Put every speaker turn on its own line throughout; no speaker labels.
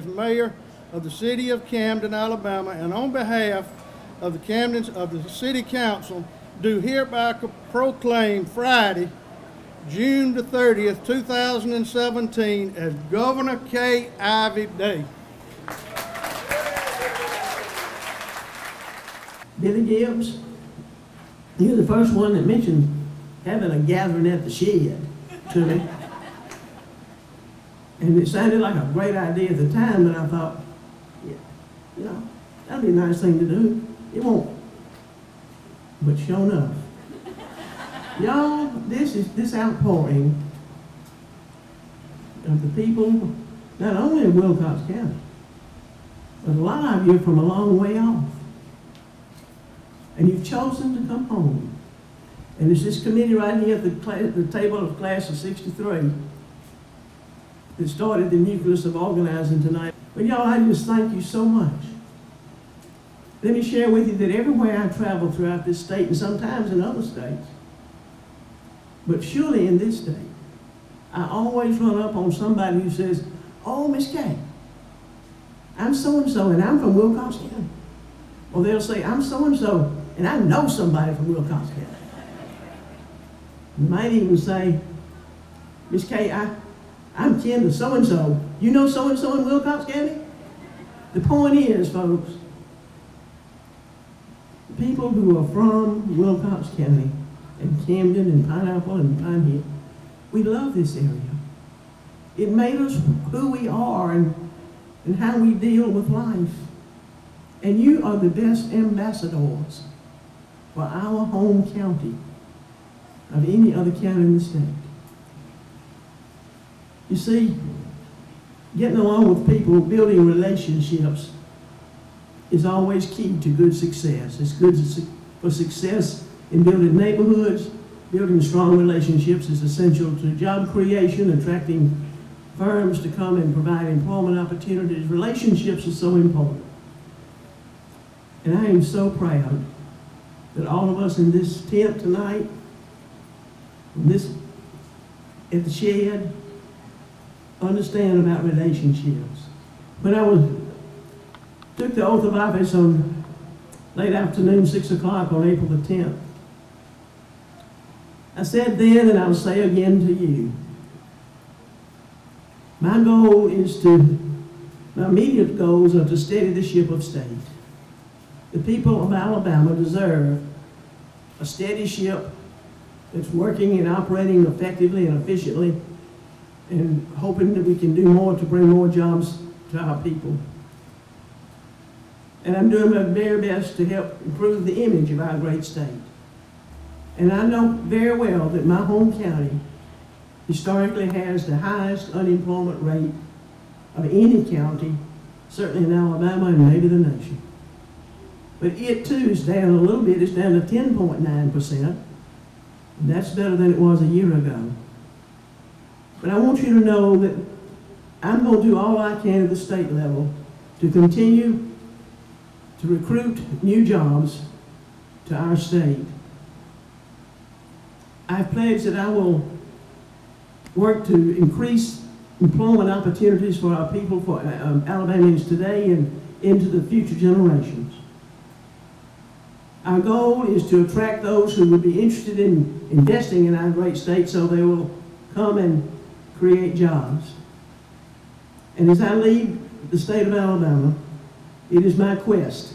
as mayor of the city of Camden, Alabama, and on behalf of the Camden's, of the city council, do hereby proclaim Friday, June the thirtieth, two thousand and seventeen, as Governor Kay Ivey Day.
Billy Gibbs, you're the first one that mentioned having a gathering at the shed to me. And it sounded like a great idea at the time, but I thought, yeah, you know, that'd be a nice thing to do. It won't. But sure enough. Y'all, this is this outpouring of the people, not only of Wilcox County, but a lot of you from a long way off and you've chosen to come home. And it's this committee right here at the, the table of class of 63 that started the nucleus of organizing tonight. But y'all, I just thank you so much. Let me share with you that everywhere I travel throughout this state, and sometimes in other states, but surely in this state, I always run up on somebody who says, Oh, Miss Kay, I'm so and so, and I'm from Wilcox County. Or they'll say, I'm so and so and I know somebody from Wilcox County. You might even say, Miss I'm kin to so and so. You know so and so in Wilcox County? The point is, folks, people who are from Wilcox County and Camden and Pineapple and Pine Hill, we love this area. It made us who we are and, and how we deal with life. And you are the best ambassadors for our home county of any other county in the state. You see, getting along with people, building relationships is always key to good success. It's good for success in building neighborhoods, building strong relationships is essential to job creation, attracting firms to come and provide employment opportunities. Relationships are so important. And I am so proud that all of us in this tent tonight, this, at the shed, understand about relationships. When I was, took the oath of office on late afternoon, six o'clock on April the 10th, I said then, and I'll say again to you, my goal is to, my immediate goals are to steady the ship of state. The people of Alabama deserve a steady ship that's working and operating effectively and efficiently and hoping that we can do more to bring more jobs to our people. And I'm doing my very best to help improve the image of our great state. And I know very well that my home county historically has the highest unemployment rate of any county, certainly in Alabama and maybe the nation. But it too is down a little bit. It's down to 10.9%. That's better than it was a year ago. But I want you to know that I'm going to do all I can at the state level to continue to recruit new jobs to our state. I've pledged that I will work to increase employment opportunities for our people, for um, Alabamians today and into the future generations. Our goal is to attract those who would be interested in investing in our great state so they will come and create jobs. And as I lead the state of Alabama, it is my quest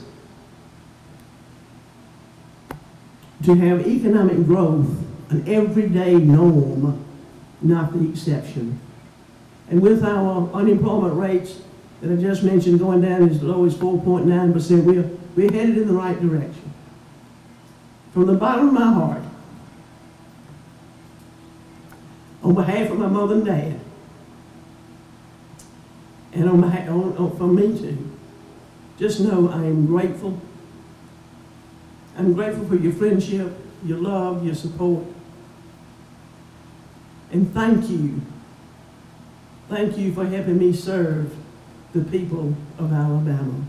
to have economic growth an everyday norm, not the exception. And with our unemployment rates that I just mentioned going down as low as 4.9%, we're, we're headed in the right direction from the bottom of my heart, on behalf of my mother and dad, and on behalf, on, on, for me too, just know I am grateful. I'm grateful for your friendship, your love, your support. And thank you. Thank you for helping me serve the people of Alabama.